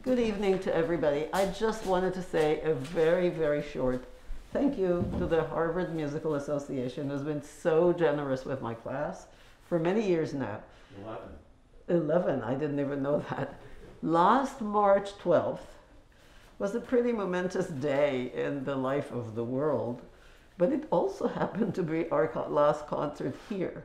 Good evening to everybody. I just wanted to say a very, very short thank you to the Harvard Musical Association, who's been so generous with my class for many years now. 11. 11, I didn't even know that. Last March 12th was a pretty momentous day in the life of the world, but it also happened to be our last concert here.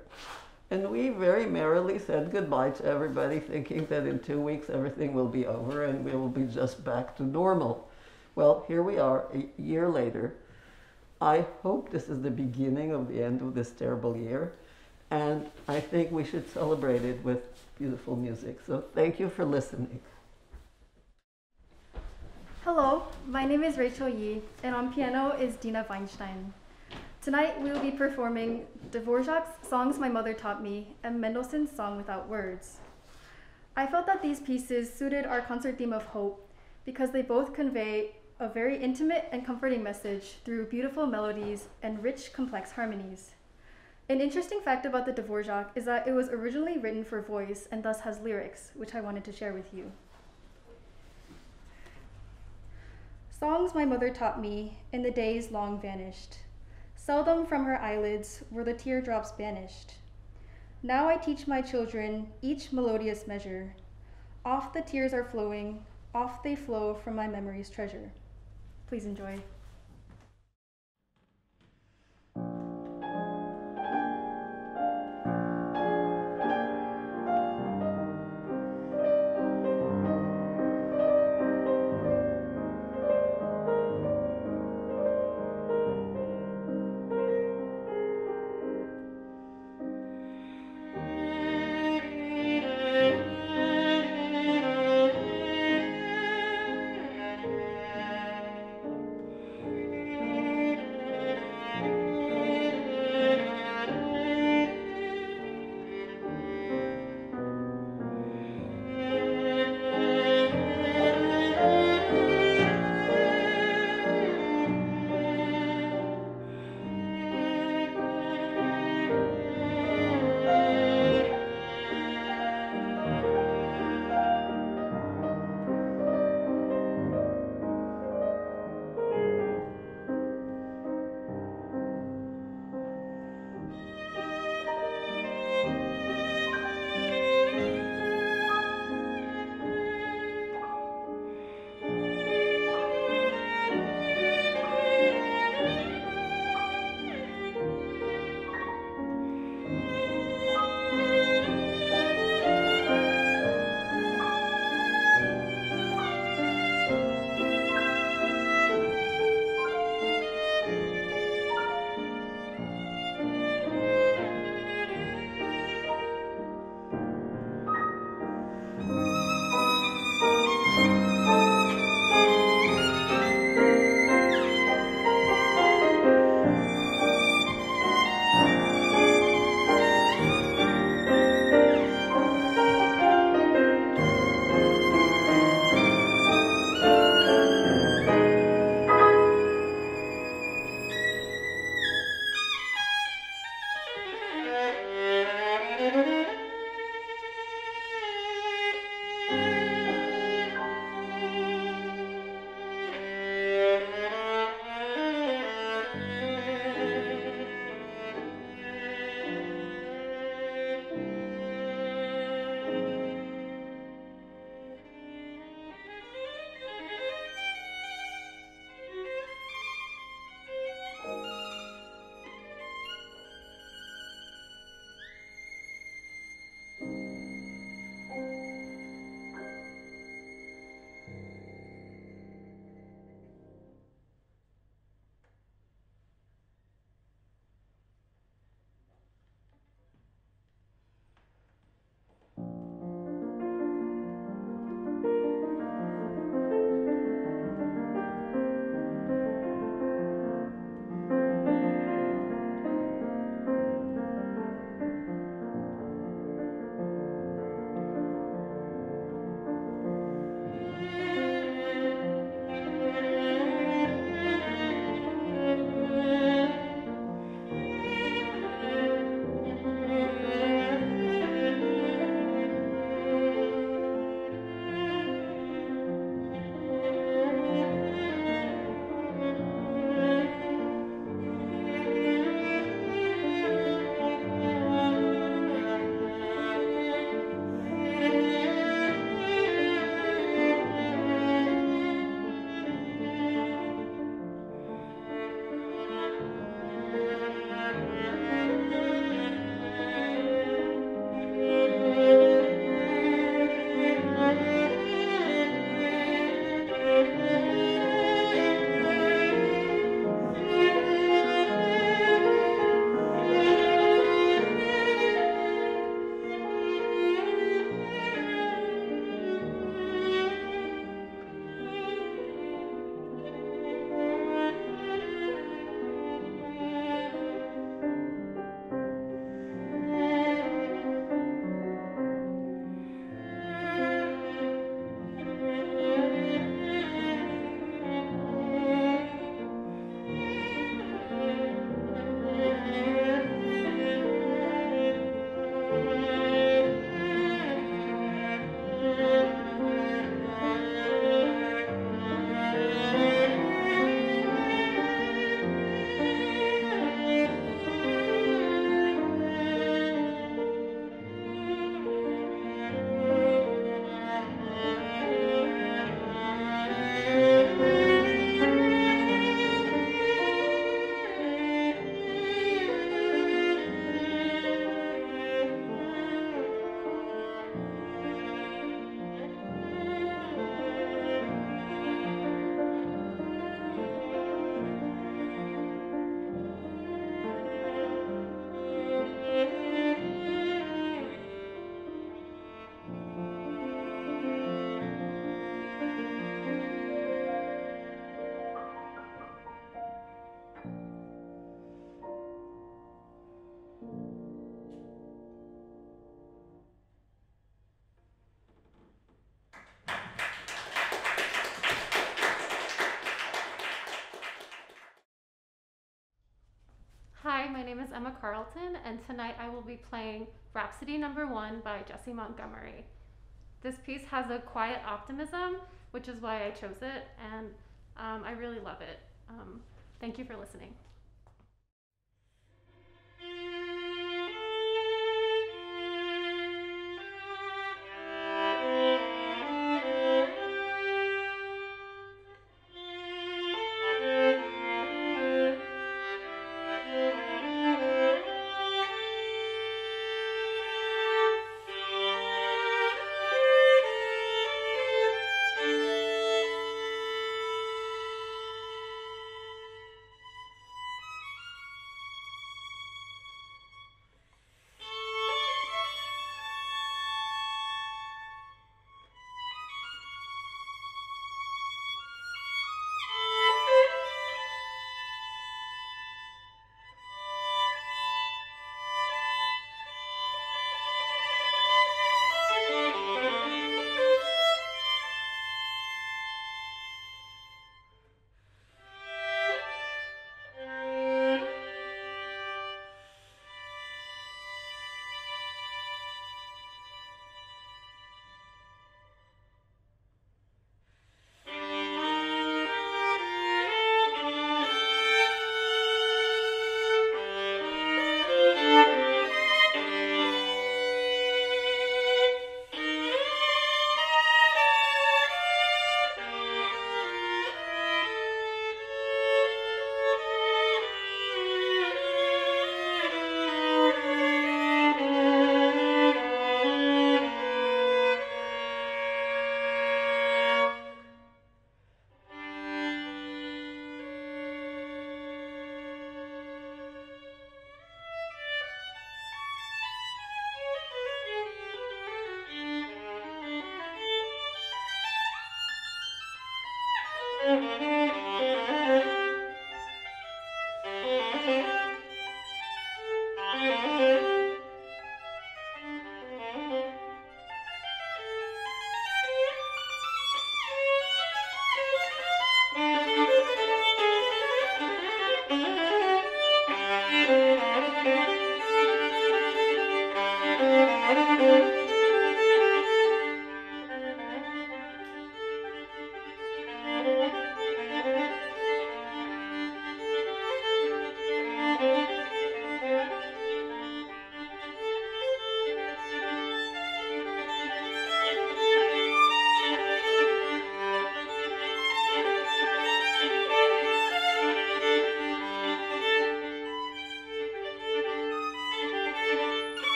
And we very merrily said goodbye to everybody, thinking that in two weeks everything will be over and we will be just back to normal. Well, here we are, a year later. I hope this is the beginning of the end of this terrible year. And I think we should celebrate it with beautiful music. So thank you for listening. Hello, my name is Rachel Yi, and on piano is Dina Vainshtein. Tonight we will be performing Dvorak's Songs My Mother Taught Me and Mendelssohn's Song Without Words. I felt that these pieces suited our concert theme of hope because they both convey a very intimate and comforting message through beautiful melodies and rich, complex harmonies. An interesting fact about the Dvorak is that it was originally written for voice and thus has lyrics, which I wanted to share with you. Songs my mother taught me in the days long vanished. Seldom from her eyelids were the teardrops banished. Now I teach my children each melodious measure. Off the tears are flowing, off they flow from my memory's treasure. Please enjoy. My name is Emma Carleton, and tonight I will be playing Rhapsody Number One by Jessie Montgomery. This piece has a quiet optimism, which is why I chose it, and um, I really love it. Um, thank you for listening.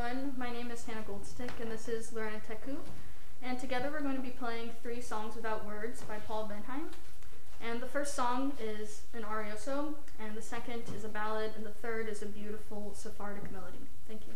Everyone. My name is Hannah Goldstick, and this is Lorena Tecu. And together we're going to be playing Three Songs Without Words by Paul Ben-Haim. And the first song is an arioso, and the second is a ballad, and the third is a beautiful Sephardic melody. Thank you.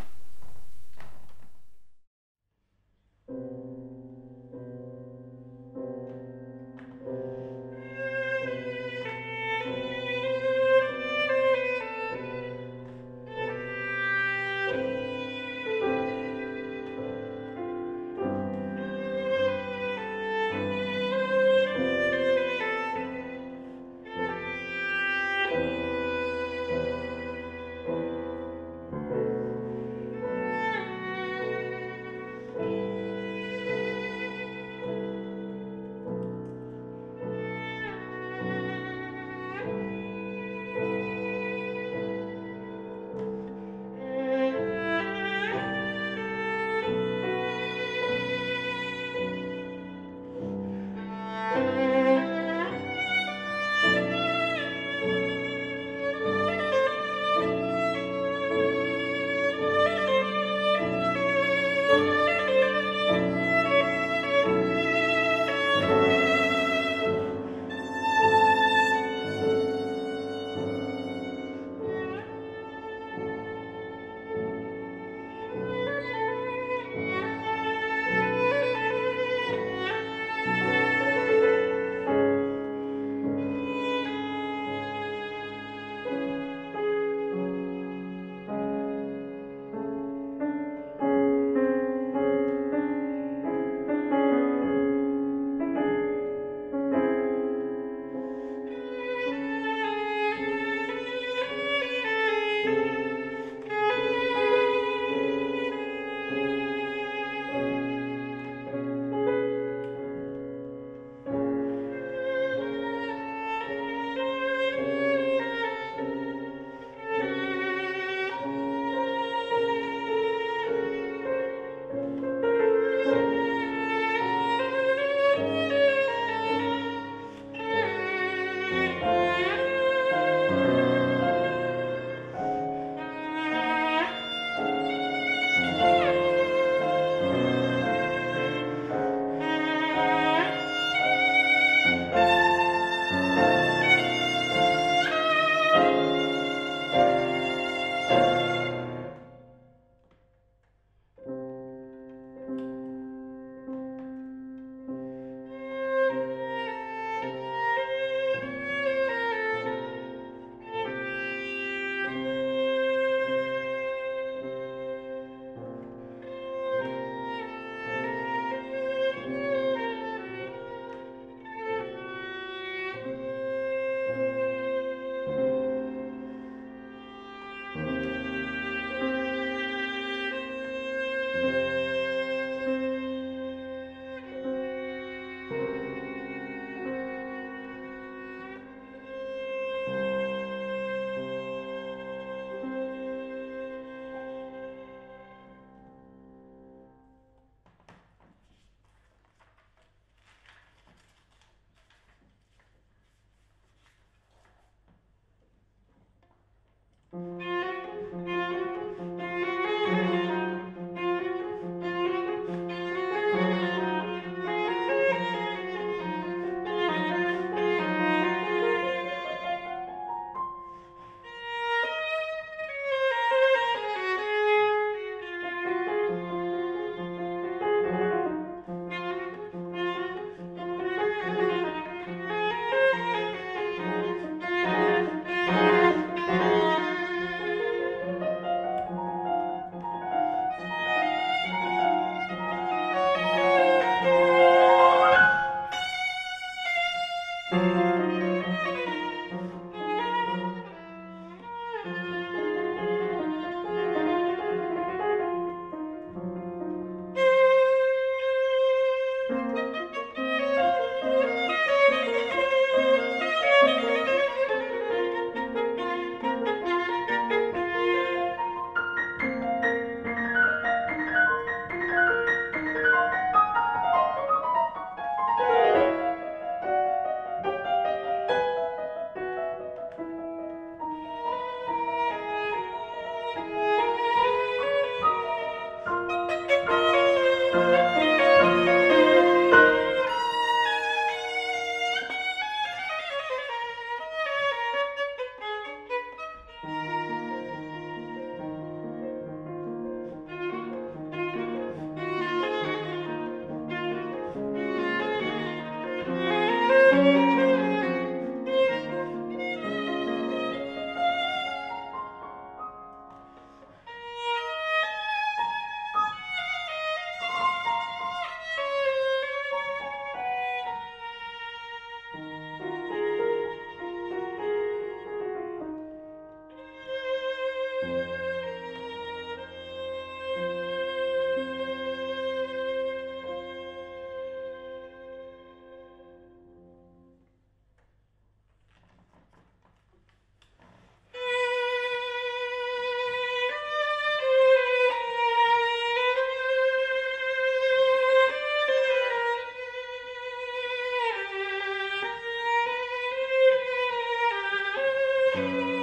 Good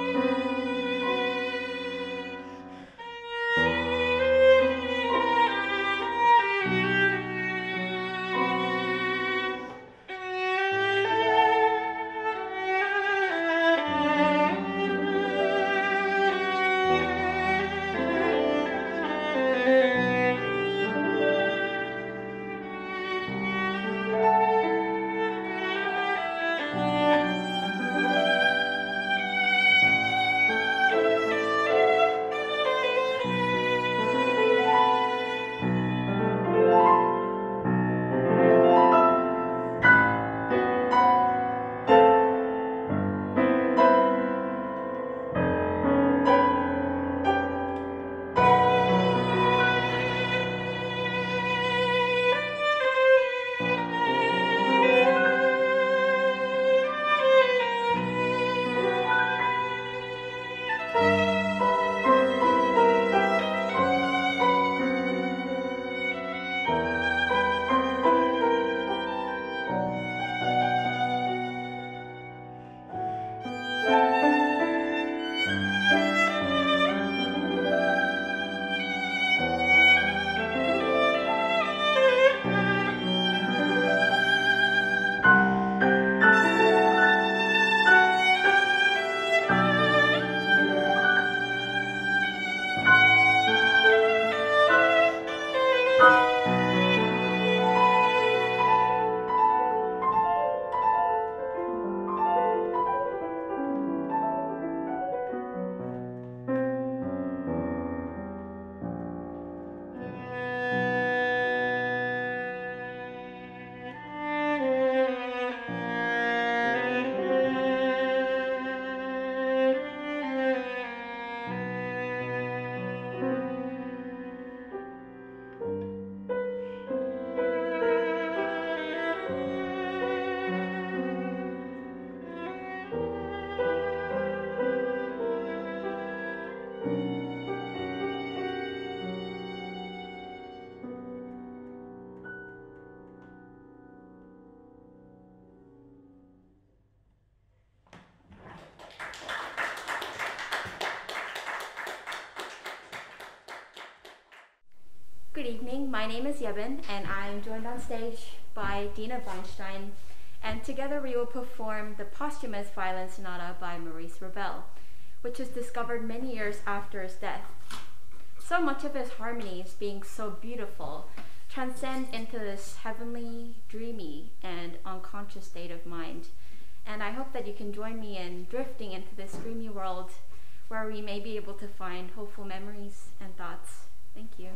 evening. My name is Yebin, and I am joined on stage by Dina Vainshtein. And together we will perform the posthumous violin sonata by Maurice Ravel, which was discovered many years after his death. So much of his harmonies, being so beautiful, transcend into this heavenly, dreamy, and unconscious state of mind. And I hope that you can join me in drifting into this dreamy world where we may be able to find hopeful memories and thoughts. Thank you.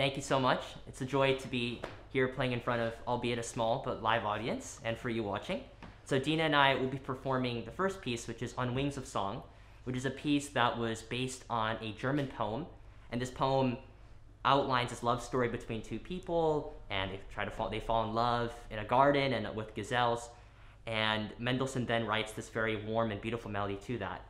Thank you so much. It's a joy to be here playing in front of, albeit a small but live audience, and for you watching. So Dina and I will be performing the first piece, which is On Wings of Song, which is a piece that was based on a German poem. And this poem outlines this love story between two people, and they try to fall, they fall in love in a garden and with gazelles. And Mendelssohn then writes this very warm and beautiful melody to that.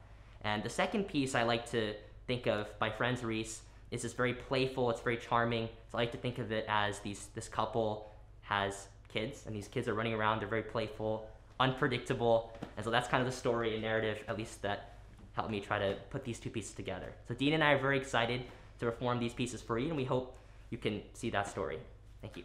And the second piece I like to think of by Franz Ries is just very playful, it's very charming. So I like to think of it as these this couple has kids, and these kids are running around, they're very playful, unpredictable. And so that's kind of the story and narrative, at least that helped me try to put these two pieces together. So Dina and I are very excited to perform these pieces for you, and we hope you can see that story. Thank you.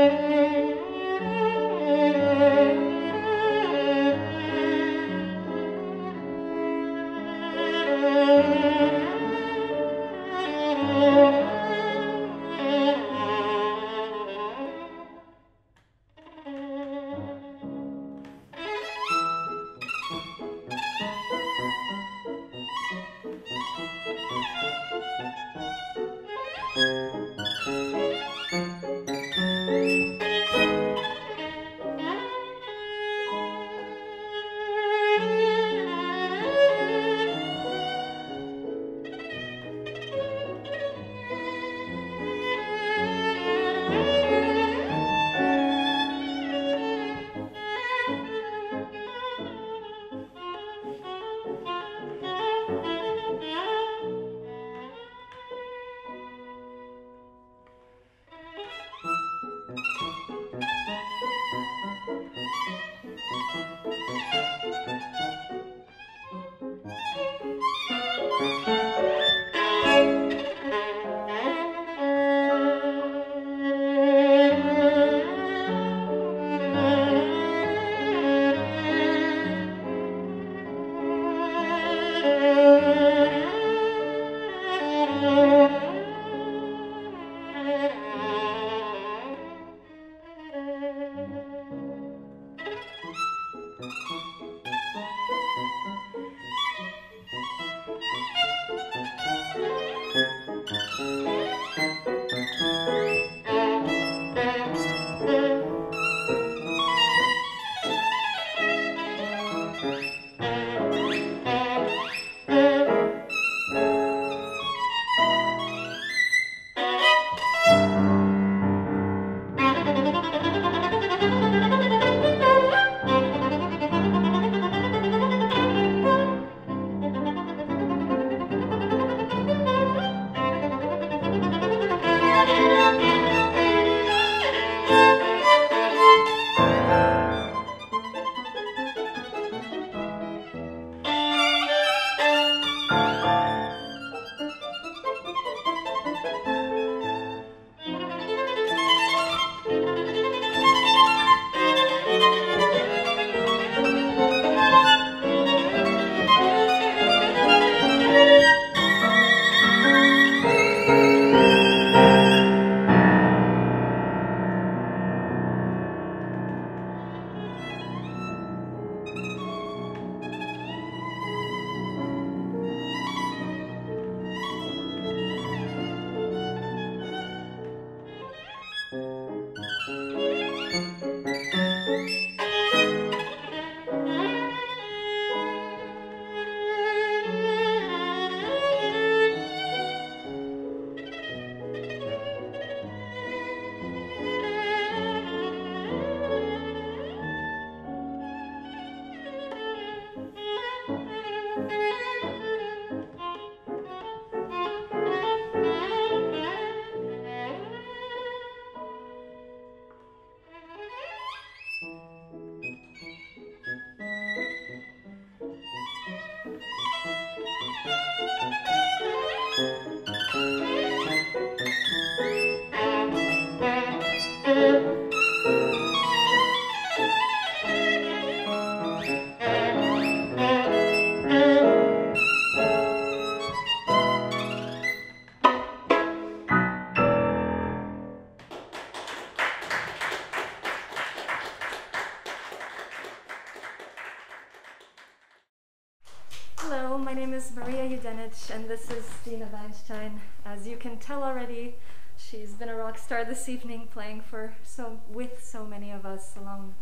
Maria Ioudenitch, and this is Dina Vainshtein. As you can tell already, she's been a rock star this evening, playing for so with so many of us, along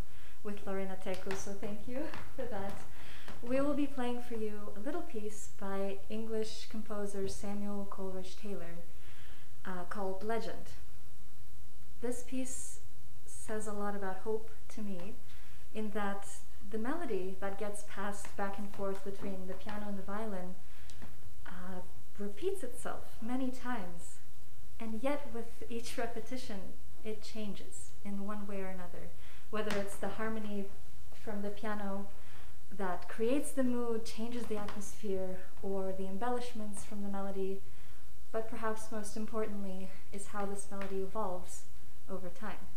with Lorena Tecu. So thank you for that. We will be playing for you a little piece by English composer Samuel Coleridge Taylor uh, called Legend. This piece says a lot about hope to me, in that the melody that gets passed back and forth between the piano and the violin repeats itself many times, and yet with each repetition, it changes in one way or another. Whether it's the harmony from the piano that creates the mood, changes the atmosphere, or the embellishments from the melody, but perhaps most importantly is how this melody evolves over time.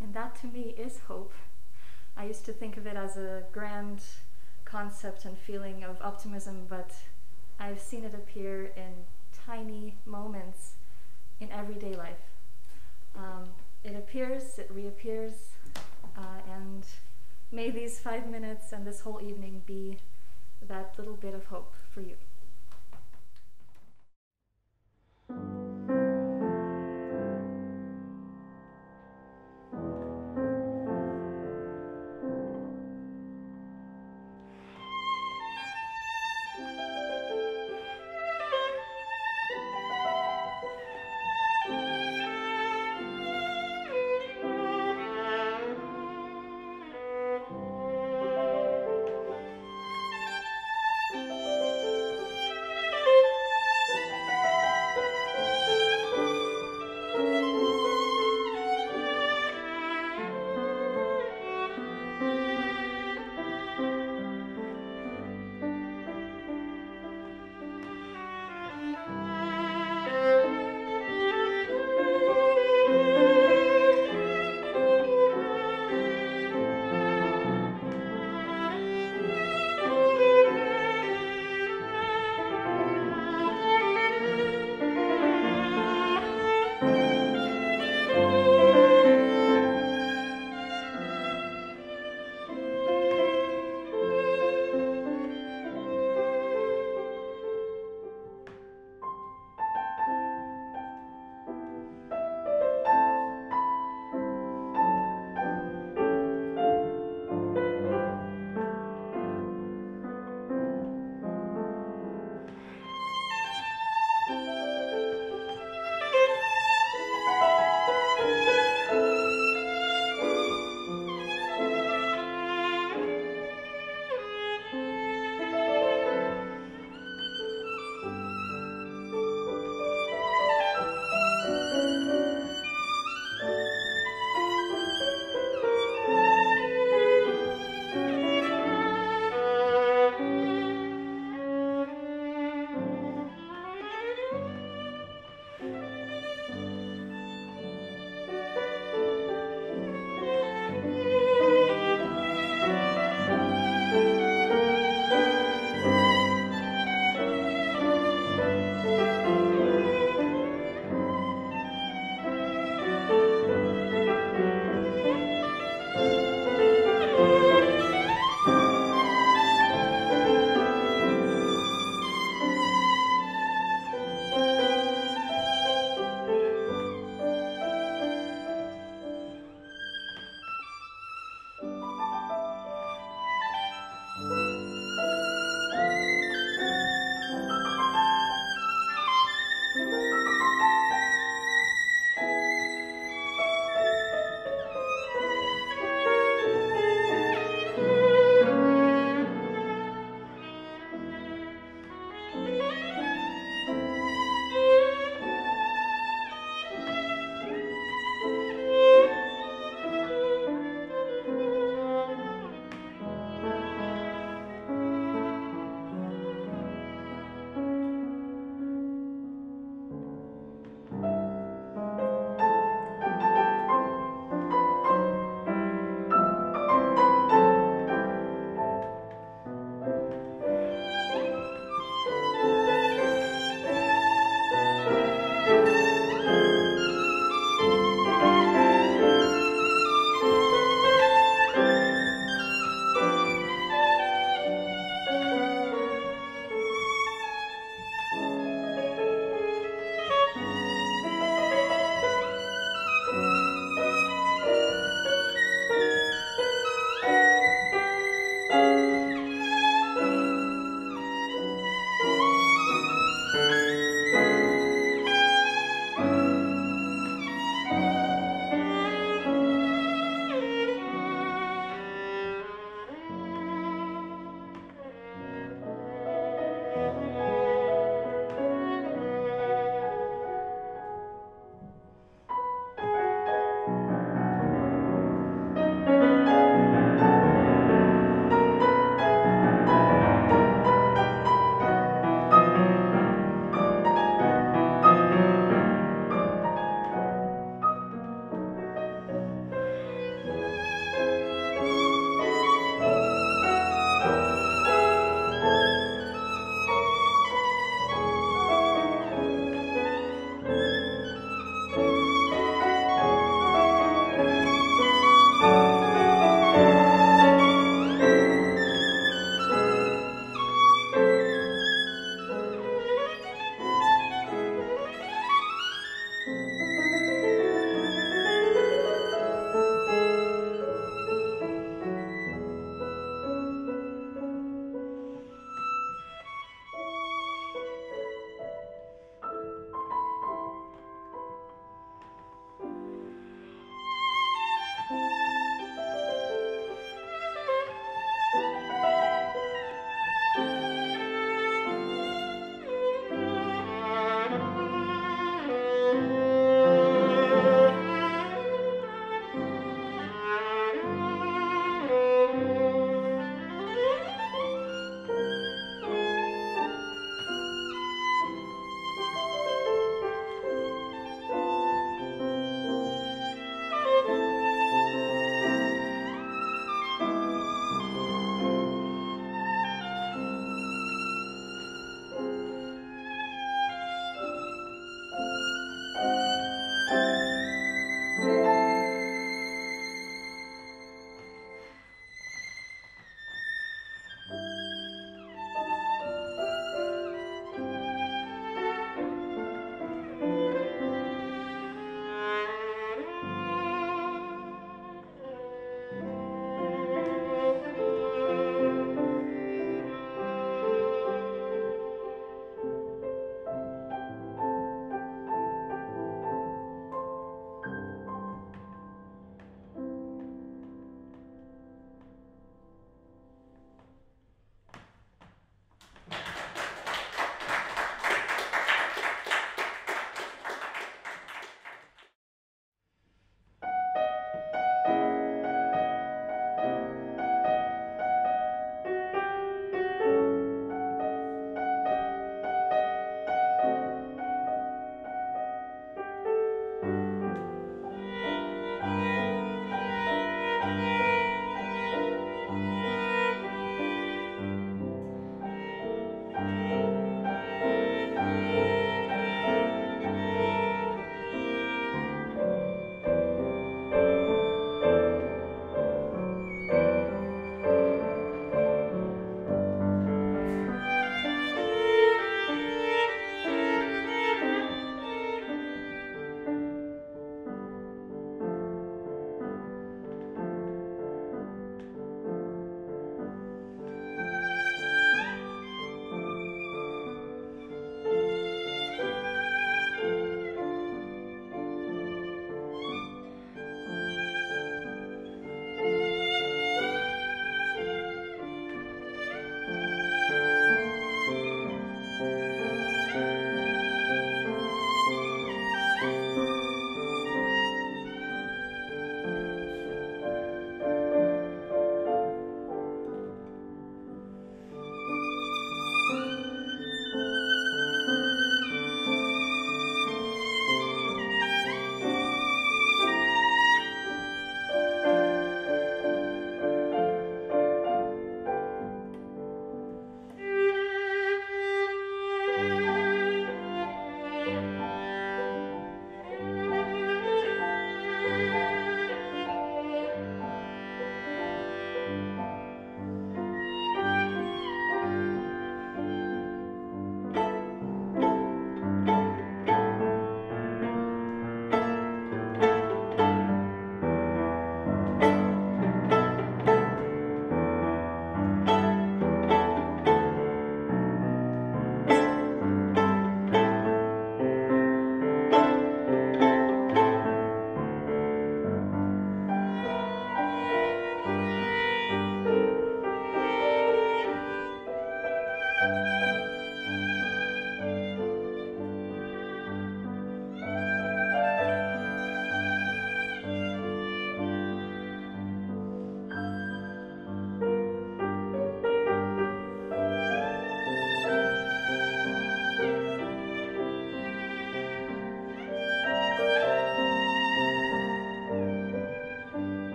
And that to me is hope I used to think of it as a grand concept and feeling of optimism, but I've seen it appear in tiny moments in everyday life. Um, it appears, it reappears, uh, and may these five minutes and this whole evening be that little bit of hope for you.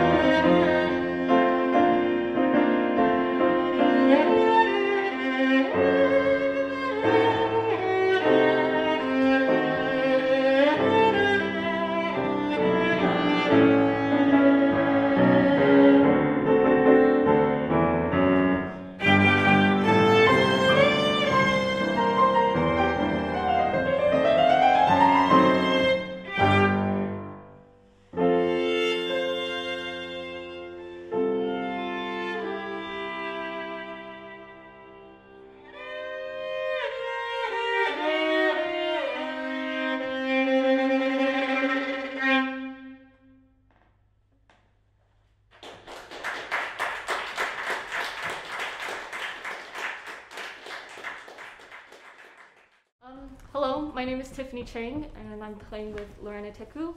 Bye. Tiffany Chang, and I'm playing with Lorena Tecu.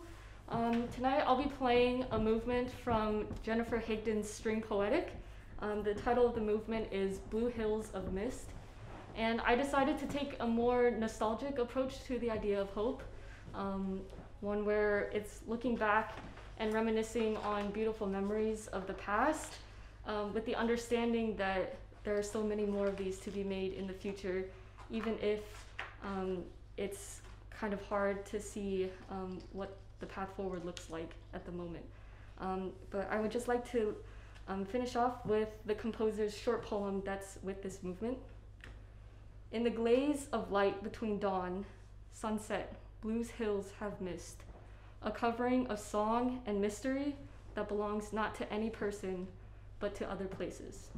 Um, tonight I'll be playing a movement from Jennifer Higdon's String Poetic. Um, the title of the movement is Blue Hills of Mist. And I decided to take a more nostalgic approach to the idea of hope, um, one where it's looking back and reminiscing on beautiful memories of the past, um, with the understanding that there are so many more of these to be made in the future, even if um, it's kind of hard to see um, what the path forward looks like at the moment. Um, but I would just like to um, finish off with the composer's short poem that's with this movement. In the glaze of light between dawn, sunset, blues hills have mist, a covering of song and mystery that belongs not to any person, but to other places.